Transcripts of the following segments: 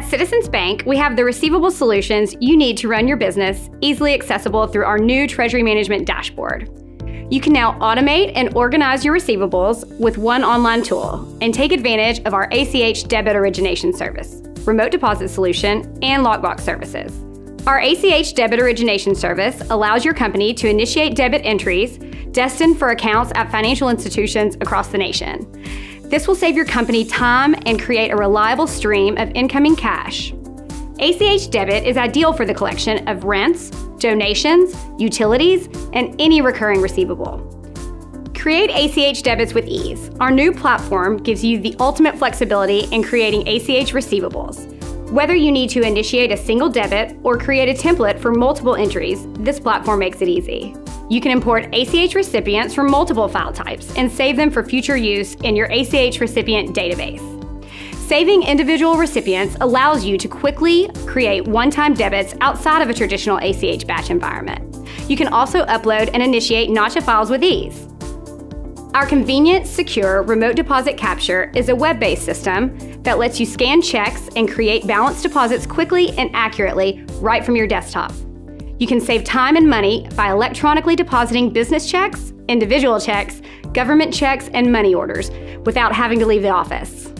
At Citizens Bank, we have the receivable solutions you need to run your business easily accessible through our new treasury management dashboard. You can now automate and organize your receivables with one online tool and take advantage of our ACH debit origination service, remote deposit solution, and lockbox services. Our ACH debit origination service allows your company to initiate debit entries destined for accounts at financial institutions across the nation. This will save your company time and create a reliable stream of incoming cash. ACH Debit is ideal for the collection of rents, donations, utilities, and any recurring receivable. Create ACH debits with ease. Our new platform gives you the ultimate flexibility in creating ACH receivables. Whether you need to initiate a single debit or create a template for multiple entries, this platform makes it easy. You can import ACH recipients from multiple file types and save them for future use in your ACH recipient database. Saving individual recipients allows you to quickly create one-time debits outside of a traditional ACH batch environment. You can also upload and initiate Nacha files with ease. Our convenient, secure remote deposit capture is a web-based system that lets you scan checks and create balance deposits quickly and accurately right from your desktop. You can save time and money by electronically depositing business checks, individual checks, government checks, and money orders without having to leave the office.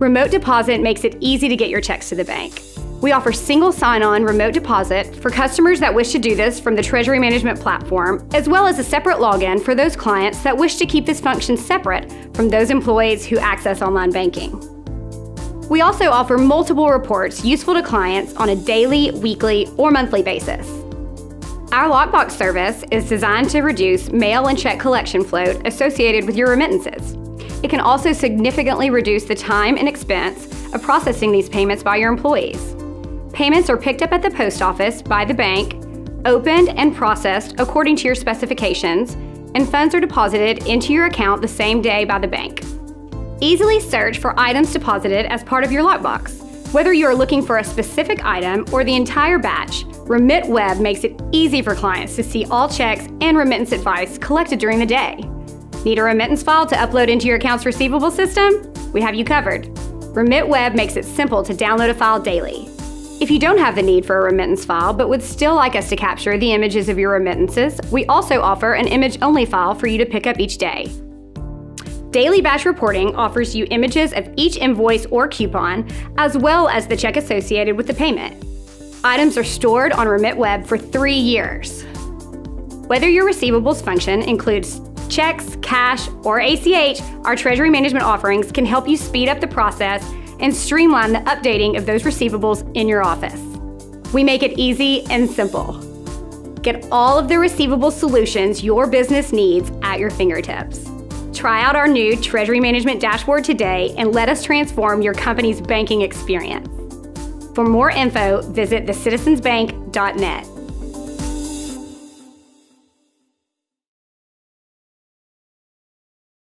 Remote deposit makes it easy to get your checks to the bank. We offer single sign on remote deposit for customers that wish to do this from the Treasury Management platform, as well as a separate login for those clients that wish to keep this function separate from those employees who access online banking. We also offer multiple reports useful to clients on a daily, weekly, or monthly basis. Our lockbox service is designed to reduce mail and check collection float associated with your remittances. It can also significantly reduce the time and expense of processing these payments by your employees. Payments are picked up at the post office by the bank, opened and processed according to your specifications, and funds are deposited into your account the same day by the bank. Easily search for items deposited as part of your lockbox. Whether you are looking for a specific item or the entire batch, RemitWeb makes it easy for clients to see all checks and remittance advice collected during the day. Need a remittance file to upload into your accounts receivable system? We have you covered. RemitWeb makes it simple to download a file daily. If you don't have the need for a remittance file but would still like us to capture the images of your remittances, we also offer an image only file for you to pick up each day. Daily Batch Reporting offers you images of each invoice or coupon, as well as the check associated with the payment. Items are stored on Remit Web for three years. Whether your receivables function includes checks, cash, or ACH, our treasury management offerings can help you speed up the process and streamline the updating of those receivables in your office. We make it easy and simple. Get all of the receivable solutions your business needs at your fingertips. Try out our new Treasury Management Dashboard today and let us transform your company's banking experience. For more info, visit thecitizensbank.net.